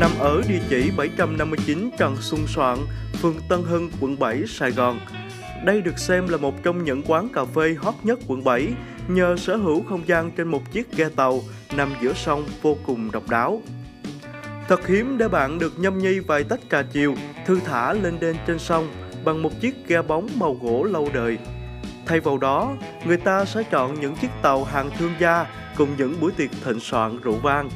nằm ở địa chỉ 759 Trần Xuân Soạn, phường Tân Hưng, quận 7, Sài Gòn. Đây được xem là một trong những quán cà phê hot nhất quận 7 nhờ sở hữu không gian trên một chiếc ghe tàu nằm giữa sông vô cùng độc đáo. Thật hiếm để bạn được nhâm nhi vài tách trà chiều, thư thả lên đên trên sông bằng một chiếc ghe bóng màu gỗ lâu đời. Thay vào đó, người ta sẽ chọn những chiếc tàu hàng thương gia cùng những buổi tiệc thịnh soạn rượu vang.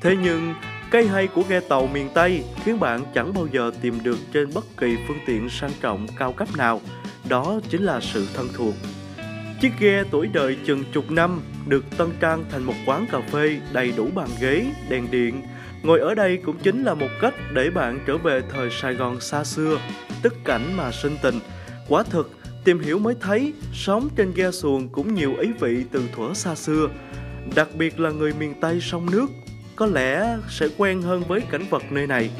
Thế nhưng, cây hay của ghe tàu miền Tây khiến bạn chẳng bao giờ tìm được trên bất kỳ phương tiện sang trọng cao cấp nào. Đó chính là sự thân thuộc. Chiếc ghe tuổi đời chừng chục năm được tân trang thành một quán cà phê đầy đủ bàn ghế, đèn điện. Ngồi ở đây cũng chính là một cách để bạn trở về thời Sài Gòn xa xưa, tức cảnh mà sinh tình. Quả thực, tìm hiểu mới thấy sống trên ghe xuồng cũng nhiều ý vị từ thuở xa xưa. Đặc biệt là người miền Tây sông nước, có lẽ sẽ quen hơn với cảnh vật nơi này.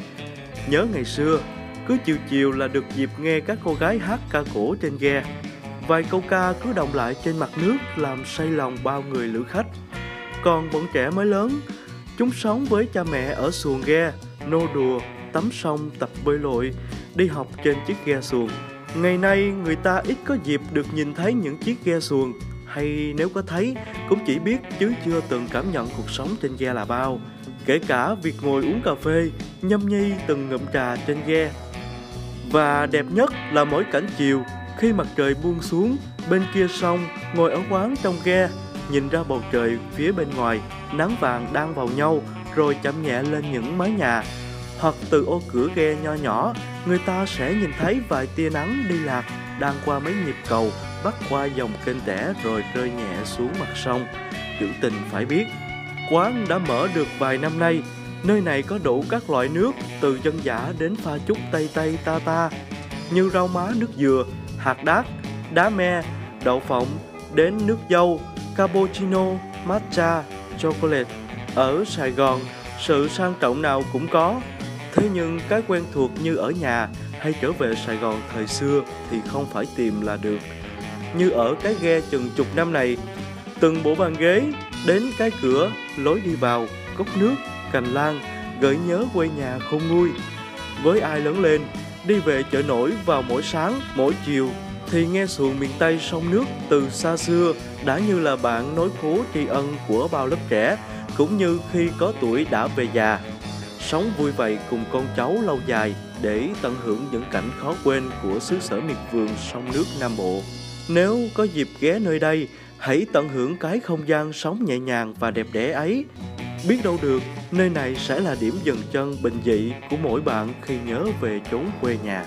Nhớ ngày xưa, cứ chiều chiều là được dịp nghe các cô gái hát ca cổ trên ghe. Vài câu ca cứ đồng lại trên mặt nước làm say lòng bao người lữ khách. Còn bọn trẻ mới lớn, chúng sống với cha mẹ ở xuồng ghe, nô đùa, tắm sông, tập bơi lội, đi học trên chiếc ghe xuồng. Ngày nay người ta ít có dịp được nhìn thấy những chiếc ghe xuồng hay nếu có thấy cũng chỉ biết chứ chưa từng cảm nhận cuộc sống trên ghe là bao. Kể cả việc ngồi uống cà phê, nhâm nhi từng ngụm trà trên ghe. Và đẹp nhất là mỗi cảnh chiều khi mặt trời buông xuống bên kia sông ngồi ở quán trong ghe nhìn ra bầu trời phía bên ngoài nắng vàng đang vào nhau rồi chậm nhẹ lên những mái nhà hoặc từ ô cửa ghe nho nhỏ người ta sẽ nhìn thấy vài tia nắng đi lạc đang qua mấy nhịp cầu bắt qua dòng kênh tẻ rồi rơi nhẹ xuống mặt sông. Chữ tình phải biết, quán đã mở được vài năm nay. Nơi này có đủ các loại nước, từ dân giả đến pha chút tây tây ta ta, như rau má nước dừa, hạt đác đá me, đậu phộng, đến nước dâu, cappuccino, matcha, chocolate. Ở sài gòn, sự sang trọng nào cũng có. Thế nhưng cái quen thuộc như ở nhà hay trở về Sài Gòn thời xưa thì không phải tìm là được. Như ở cái ghe chừng chục năm này, từng bộ bàn ghế đến cái cửa lối đi vào, cốc nước, cành lan gợi nhớ quê nhà không nguôi. Với ai lớn lên, đi về chợ nổi vào mỗi sáng, mỗi chiều thì nghe xuồng miền Tây sông nước từ xa xưa đã như là bạn nối khố tri ân của bao lớp trẻ, cũng như khi có tuổi đã về già. Sống vui vầy cùng con cháu lâu dài để tận hưởng những cảnh khó quên của xứ sở miệt vườn sông nước Nam Bộ. Nếu có dịp ghé nơi đây, hãy tận hưởng cái không gian sống nhẹ nhàng và đẹp đẽ ấy. Biết đâu được, nơi này sẽ là điểm dừng chân bình dị của mỗi bạn khi nhớ về chốn quê nhà.